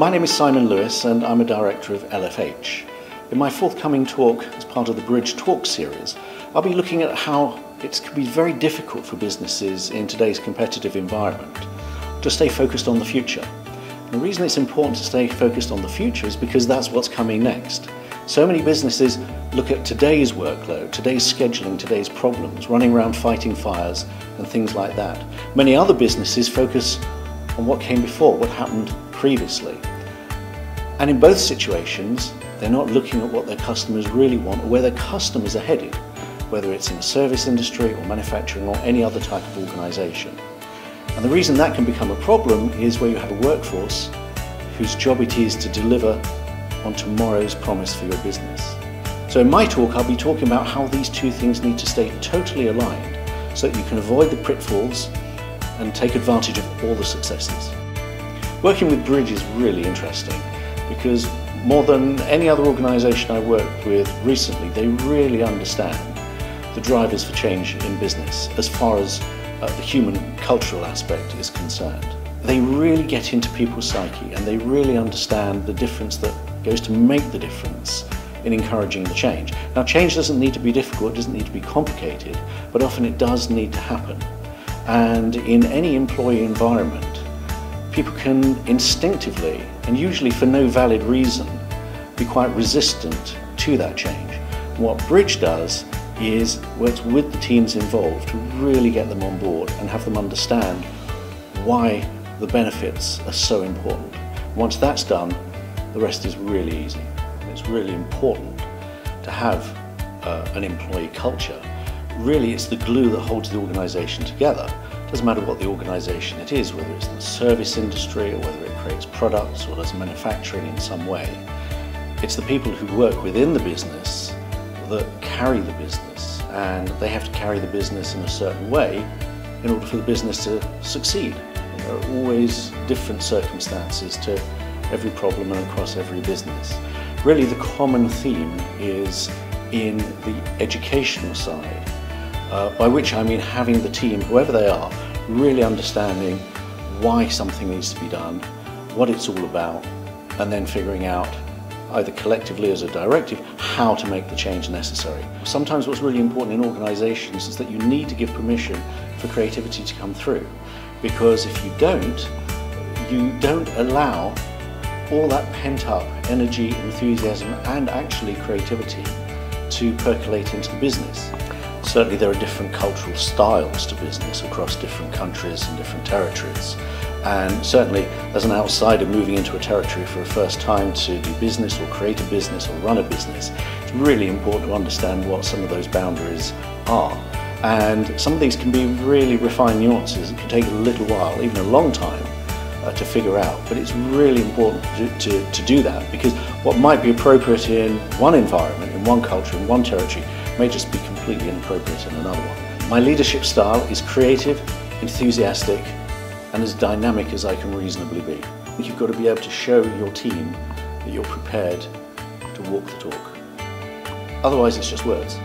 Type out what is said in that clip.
My name is Simon Lewis and I'm a director of LFH. In my forthcoming talk, as part of the Bridge Talk series, I'll be looking at how it can be very difficult for businesses in today's competitive environment to stay focused on the future. The reason it's important to stay focused on the future is because that's what's coming next. So many businesses look at today's workload, today's scheduling, today's problems, running around fighting fires and things like that. Many other businesses focus on what came before, what happened previously. And in both situations, they're not looking at what their customers really want or where their customers are headed, whether it's in the service industry or manufacturing or any other type of organisation. And the reason that can become a problem is where you have a workforce whose job it is to deliver on tomorrow's promise for your business. So in my talk, I'll be talking about how these two things need to stay totally aligned so that you can avoid the pitfalls and take advantage of all the successes. Working with Bridge is really interesting because more than any other organisation I worked with recently, they really understand the drivers for change in business as far as uh, the human cultural aspect is concerned. They really get into people's psyche and they really understand the difference that goes to make the difference in encouraging the change. Now change doesn't need to be difficult, it doesn't need to be complicated, but often it does need to happen. And in any employee environment, people can instinctively, and usually for no valid reason, be quite resistant to that change. What Bridge does is works with the teams involved to really get them on board and have them understand why the benefits are so important. Once that's done, the rest is really easy. It's really important to have uh, an employee culture. Really, it's the glue that holds the organisation together. Doesn't matter what the organisation it is, whether it's the service industry or whether it creates products or does manufacturing in some way. It's the people who work within the business that carry the business and they have to carry the business in a certain way in order for the business to succeed. There are always different circumstances to every problem and across every business. Really the common theme is in the educational side uh, by which I mean having the team, whoever they are, really understanding why something needs to be done, what it's all about, and then figuring out either collectively as a directive, how to make the change necessary. Sometimes what's really important in organisations is that you need to give permission for creativity to come through. Because if you don't, you don't allow all that pent up energy, enthusiasm, and actually creativity to percolate into the business. Certainly there are different cultural styles to business across different countries and different territories. And certainly as an outsider moving into a territory for a first time to do business or create a business or run a business, it's really important to understand what some of those boundaries are. And some of these can be really refined nuances. It can take a little while, even a long time, uh, to figure out. But it's really important to, to, to do that because what might be appropriate in one environment, in one culture, in one territory, may just be completely inappropriate in another one. My leadership style is creative, enthusiastic, and as dynamic as I can reasonably be. You've got to be able to show your team that you're prepared to walk the talk. Otherwise, it's just words.